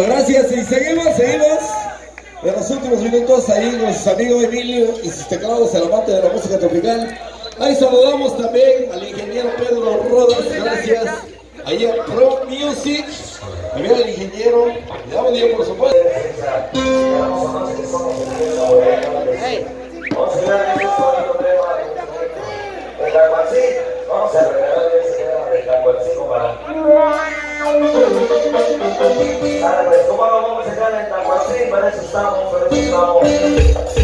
Gracias. Y seguimos, seguimos. En los últimos minutos ahí nuestro amigo Emilio y sus teclados, el amante de la música tropical. Ahí saludamos también al ingeniero Pedro Rodas, gracias. Ahí a Pro Music, también al ingeniero, Dios por supuesto. A Tacuancín. Vamos a Tacuancín para. Ahora, pues, ¿cómo vamos a sacar en Tacuancín? Para eso estamos, para eso estamos.